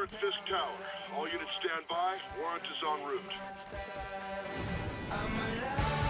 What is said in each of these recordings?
1084 at Fisk Tower. All units stand by. Warrant is en route.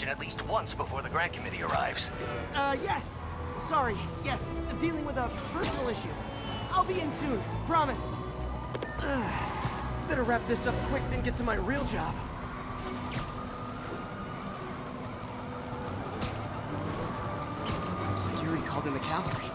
Demonstration at least once before the grant committee arrives. Uh, yes. Sorry. Yes. Dealing with a personal issue. I'll be in soon. Promise. Better wrap this up quick than get to my real job. Looks like Yuri called in the cavalry.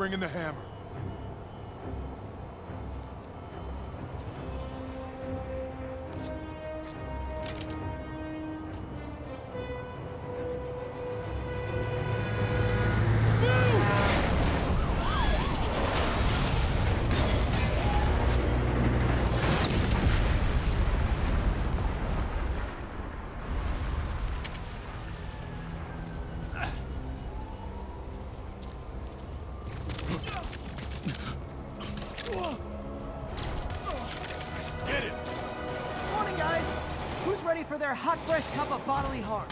Bring in the hammer. For their hot, fresh cup of bodily harm?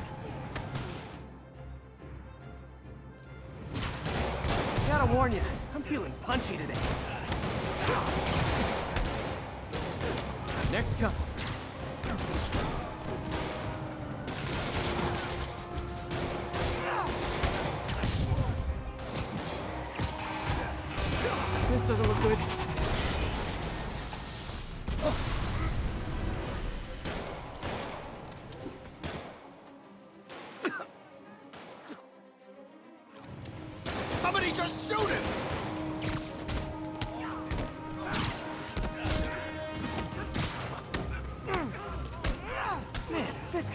Gotta warn you, I'm feeling punchy today. Next couple.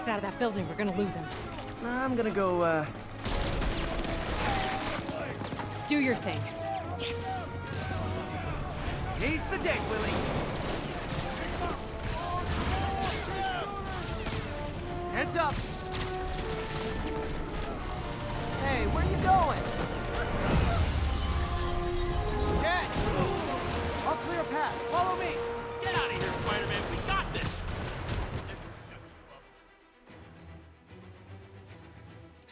If he makes it out of that building, we're gonna lose him. I'm gonna go, uh... Do your thing. Yes! He's the day, Willie. Heads up. Hey, where are you going? Jet! I'll clear a path. Follow me.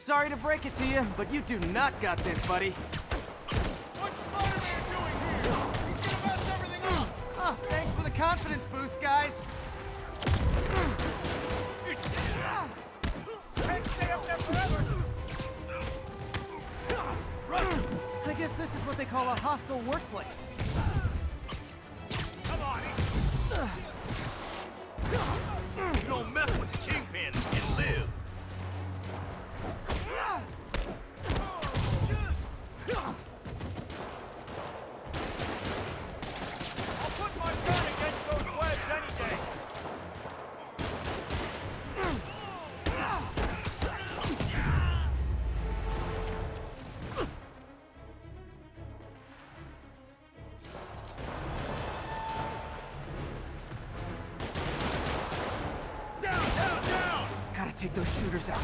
Sorry to break it to you, but you do not got this, buddy. What's Spider-Man doing here? He's gonna mess everything up! Oh, thanks for the confidence boost, guys. Can't stay up there forever! I guess this is what they call a hostile workplace. Out.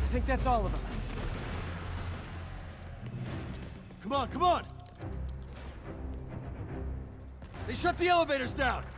I think that's all of them. Come on, come on. They shut the elevators down.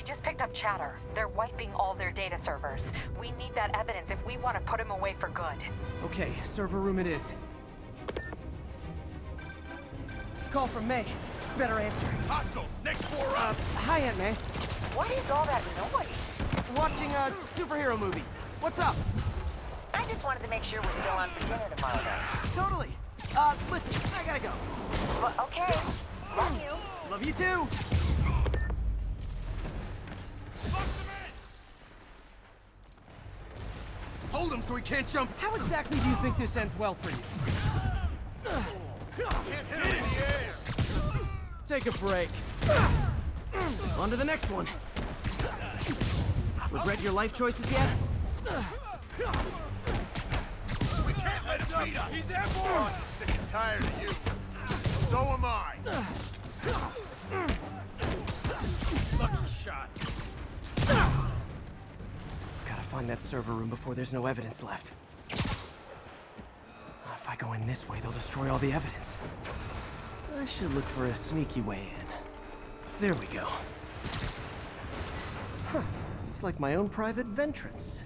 We just picked up chatter. They're wiping all their data servers. We need that evidence if we want to put him away for good. Okay, server room it is. Call from May. Better answer. Hostiles, next floor Uh, up! hi, Aunt May. What is all that noise? Watching a superhero movie. What's up? I just wanted to make sure we're still on for dinner tomorrow night. Totally. Uh, listen, I gotta go. Well, okay. Love you. Love you too. Hold him so he can't jump! How exactly do you think this ends well for you? Can't hit him in the air! Take a break. On to the next one. Regret your life choices yet? We can't let him beat us! He's airborne! Oh, sick and tired of you. So am I. Lucky shot. Find that server room before there's no evidence left. Uh, if I go in this way, they'll destroy all the evidence. I should look for a sneaky way in. There we go. Huh. It's like my own private ventrance.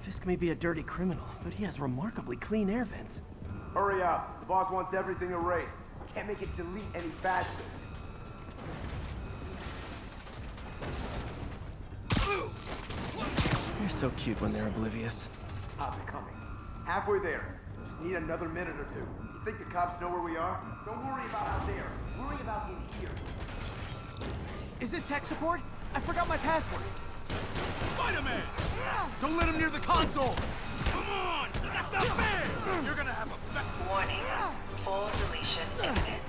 Fisk may be a dirty criminal, but he has remarkably clean air vents. Hurry up. The boss wants everything erased. Can't make it delete any faster. They're so cute when they're oblivious. How's it coming? Halfway there. Just need another minute or two. You think the cops know where we are? Don't worry about out there. Worry about in here. Is this tech support? I forgot my password. Spider-Man! Don't let him near the console! Come on! That's not fair! You're gonna have a Warning. Full deletion imminent.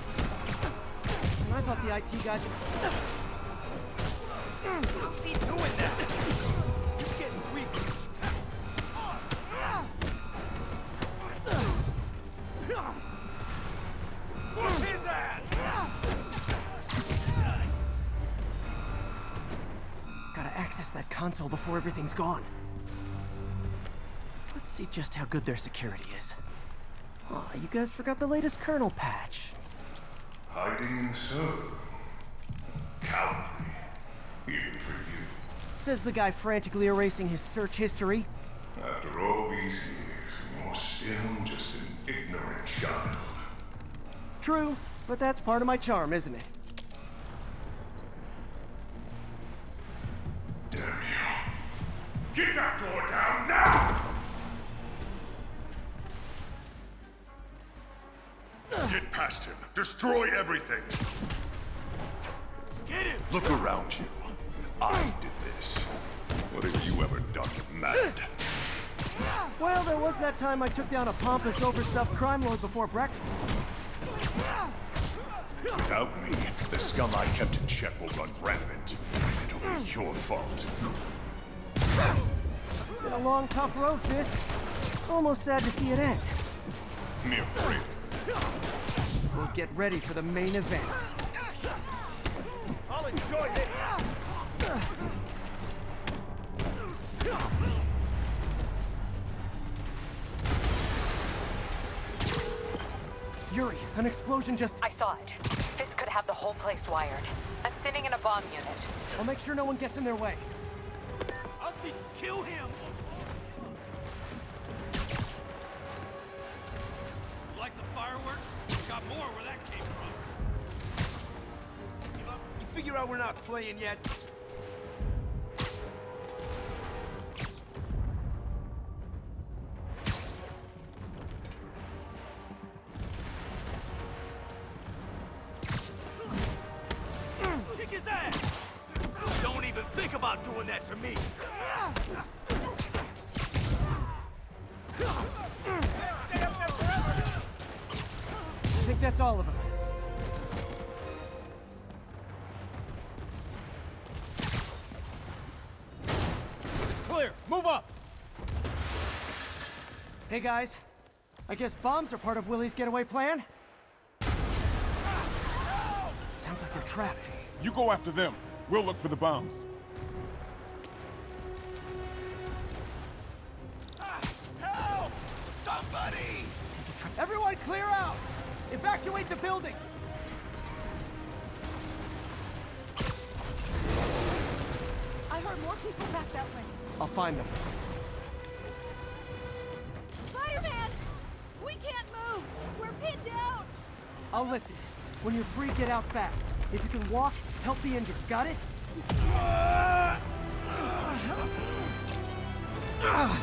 the IT guys. How's he doing that? Console before everything's gone. Let's see just how good their security is. Aw, you guys forgot the latest kernel patch. Hiding so cowardly, even for you. Says the guy frantically erasing his search history. After all these years, you're still just an ignorant child. True, but that's part of my charm, isn't it? Get that door down now! Get past him. Destroy everything. Get him! Look around you. I did this. What have you ever done, mad? Well, there was that time I took down a pompous, overstuffed crime lord before breakfast. Without me, the scum I kept in check will run rampant. It'll be your fault. Been a long, tough road, Fisk. Almost sad to see it end. Mere break. We'll get ready for the main event. I'll enjoy this! Yuri, an explosion just... I saw it. This could have the whole place wired. I'm sitting in a bomb unit. I'll make sure no one gets in their way. I'll kill him! Like the fireworks? Got more where that came from. You figure out we're not playing yet? All of them. Clear. Move up. Hey, guys. I guess bombs are part of Willie's getaway plan? Sounds like they're trapped. You go after them. We'll look for the bombs. Ah, help! Somebody! Everyone clear out! Evacuate the building! I heard more people back that way. I'll find them. Spider-Man! We can't move! We're pinned down! I'll lift it. When you're free, get out fast. If you can walk, help the injured. Got it? Go,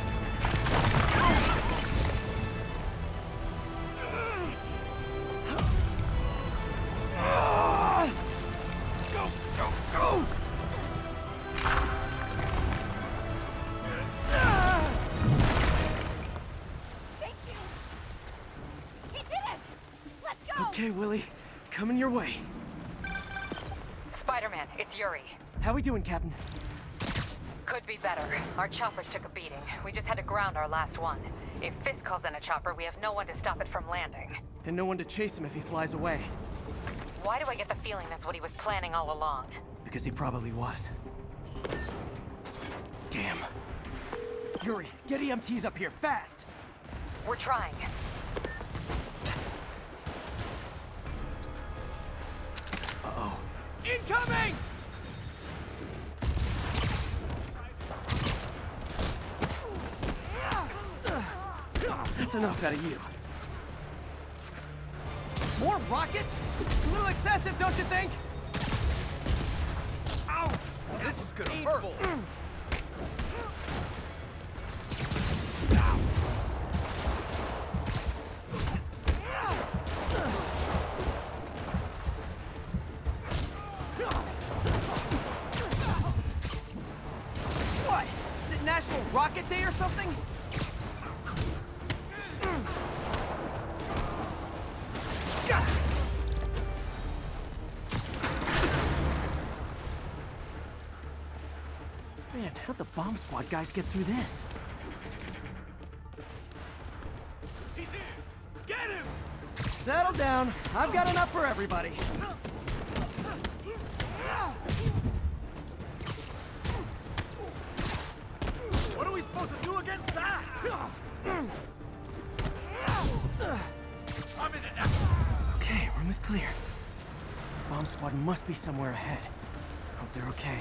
Okay, Willie. Coming your way. Spider-Man, it's Yuri. How are we doing, Captain? Could be better. Our choppers took a beating. We just had to ground our last one. If Fisk calls in a chopper, we have no one to stop it from landing. And no one to chase him if he flies away. Why do I get the feeling that's what he was planning all along? Because he probably was. Damn. Yuri, get EMTs up here, fast! We're trying. Incoming! That's enough out of you. More rockets? A little excessive, don't you think? Ow! This is gonna hurt. Squad guys get through this? He's here! Get him! Settle down. I've got enough for everybody. What are we supposed to do against that? I'm in it now. Okay, room is clear. Bomb squad must be somewhere ahead. Hope they're okay.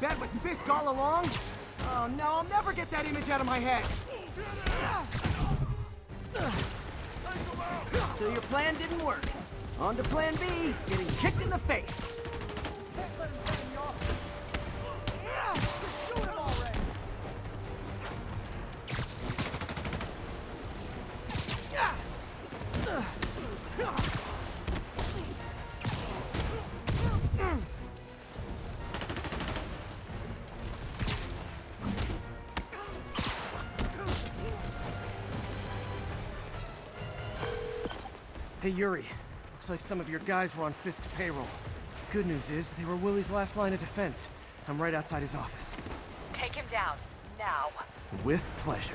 Bed with Fisk all along? Oh no, I'll never get that image out of my head. So your plan didn't work. On to plan B, getting kicked in the face. Yuri, looks like some of your guys were on Fisk's payroll. Good news is, they were Willie's last line of defense. I'm right outside his office. Take him down, now. With pleasure.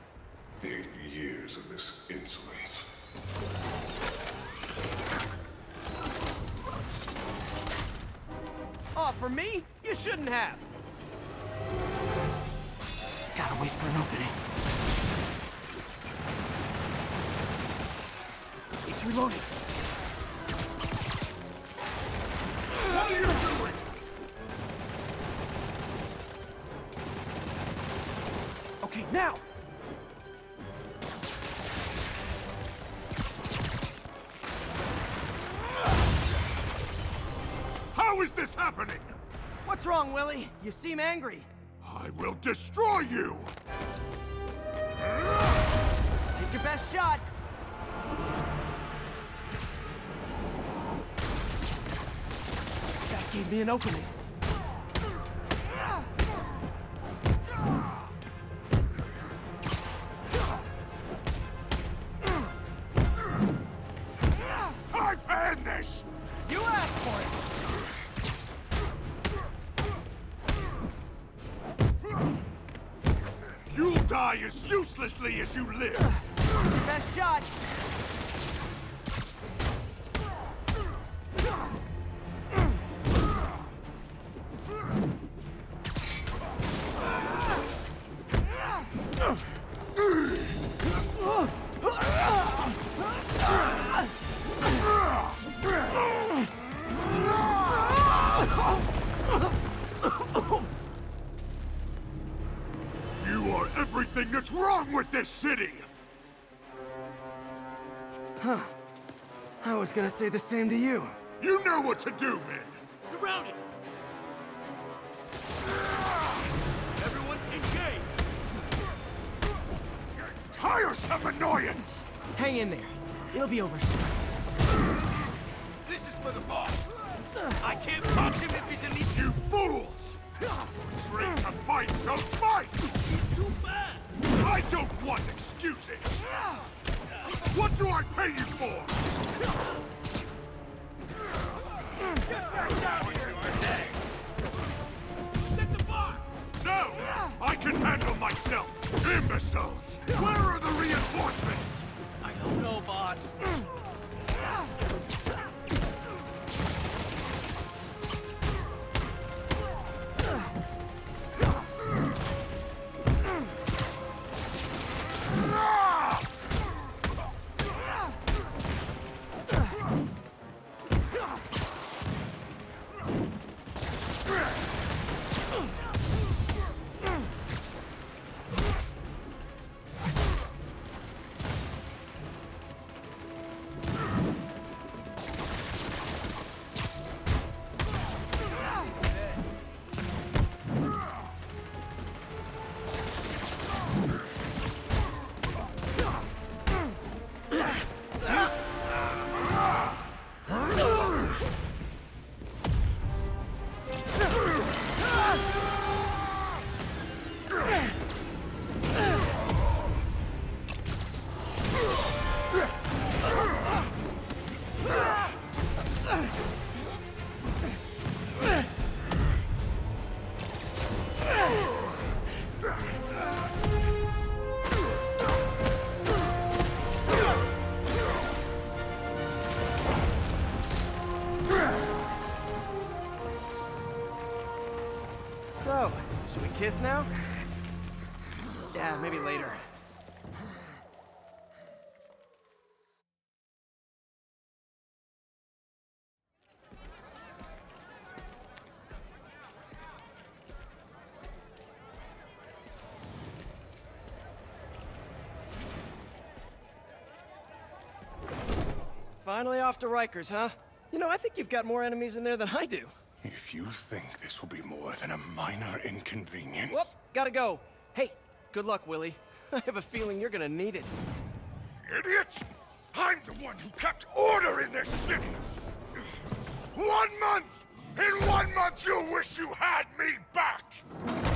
Eight years of this insolence. Oh, for me? You shouldn't have. Gotta wait for an opening. He's reloading. What are you doing? Okay, now! You seem angry. I will destroy you! Take your best shot. That gave me an opening. Everything that's wrong with this city! Huh. I was gonna say the same to you. You know what to do, men! Surrounded! Everyone engage! Tiresome annoyance! Hang in there. It'll be over soon. This is for the boss! I can't touch him if he's in these... You fools! Trained to fight, so fight! Too bad! I don't want excuses! What do I pay you for? Should we kiss now? Yeah, maybe later. Finally off to Rikers, huh? You know, I think you've got more enemies in there than I do. If you think this will be more than a minor inconvenience... Whoop, gotta go. Hey, good luck, Willie. I have a feeling you're gonna need it. Idiot! I'm the one who kept order in this city! One month! In one month you'll wish you had me back!